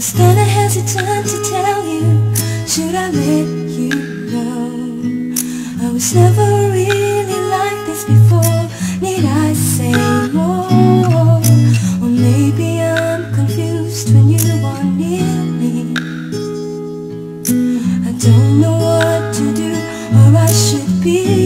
hesitant to tell you Should I let you know I was never really like this before. Need I say more? Or maybe I'm confused when you are near me? I don't know what to do or I should be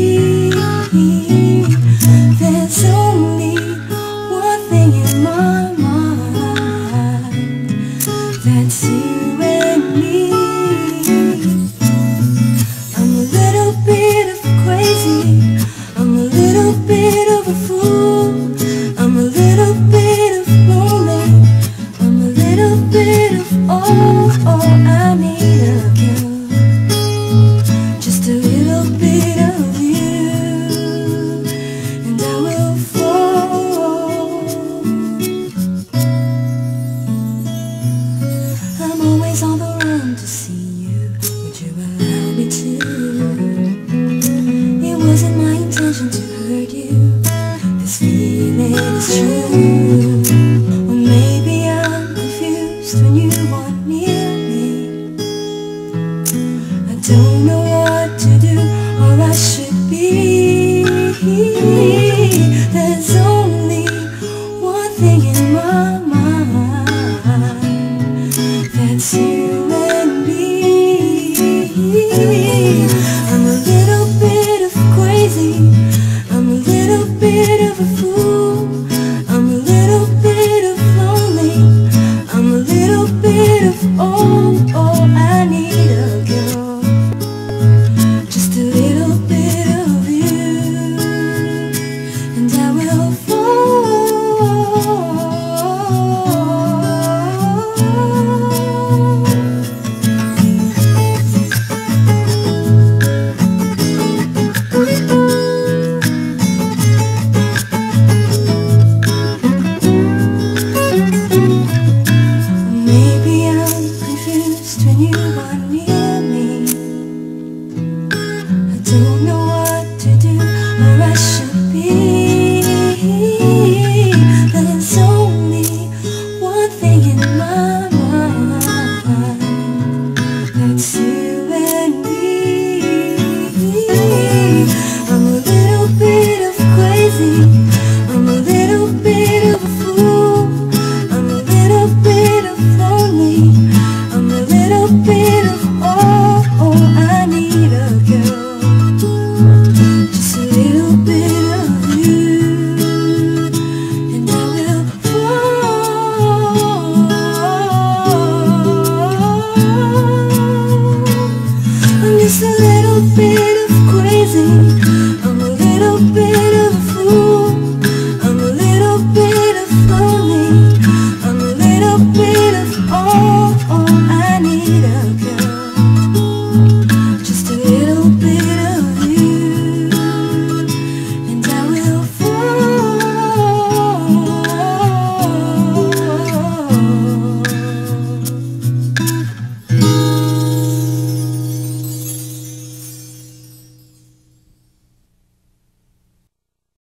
maybe it's true. Or maybe I'm confused when you want near me. I don't know what to do. Or I should be don't know what to do. We're rushing.